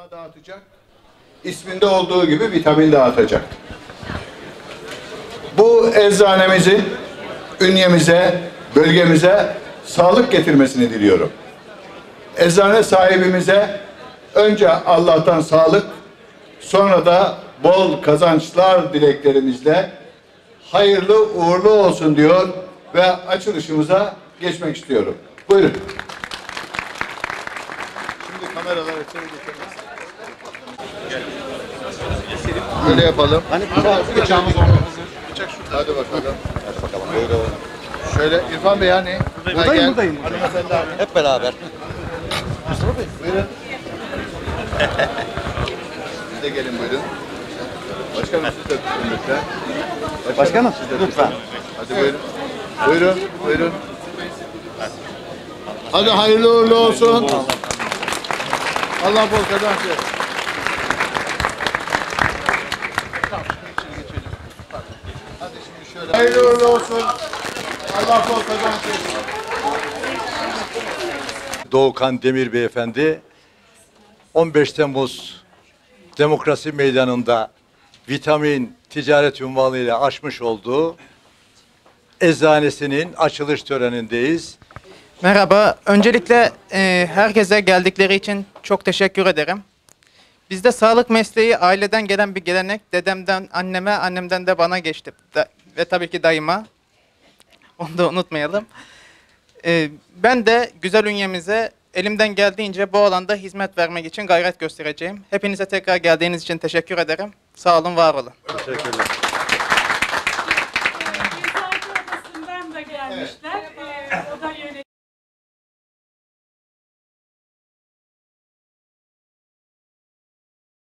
Şifa dağıtacak. İsminde olduğu gibi vitamin dağıtacak. Bu eczanemizin ünyemize, bölgemize sağlık getirmesini diliyorum. Eczane sahibimize önce Allah'tan sağlık, sonra da bol kazançlar dileklerimizle hayırlı uğurlu olsun diyor ve açılışımıza geçmek istiyorum. Buyurun. Kameralar içeri geçelim. Böyle yapalım. Hani bıçağımız orada hazır. Hadi bakalım. Hadi bakalım. Buyurun. Şöyle İrfan Bey hani. Buradayım, buradayım. Hanımefendi hani. Hep beraber. Buyurun. Siz de gelin buyurun. Başkanım siz de tutun lütfen. Başkanım, siz de tutun. lütfen. Hadi buyurun. Buyurun, buyurun. Hadi hayırlı uğurlu olsun. Allah bol kazanç versin. Hadi şimdi şöyle. Hayırlı uğurlu olsun. Allah bol kazanç versin. Doğukan Demir Beyefendi 15 Temmuz Demokrasi Meydanı'nda vitamin ticaret unvanıyla açmış olduğu eczanesinin açılış törenindeyiz. Merhaba. Öncelikle e, herkese geldikleri için çok teşekkür ederim. Bizde sağlık mesleği aileden gelen bir gelenek. Dedemden anneme, annemden de bana geçti. Da- ve tabii ki dayıma. Onu da unutmayalım. E, ben de güzel ünyemize elimden geldiğince bu alanda hizmet vermek için gayret göstereceğim. Hepinize tekrar geldiğiniz için teşekkür ederim. Sağ olun, var olun. Teşekkürler.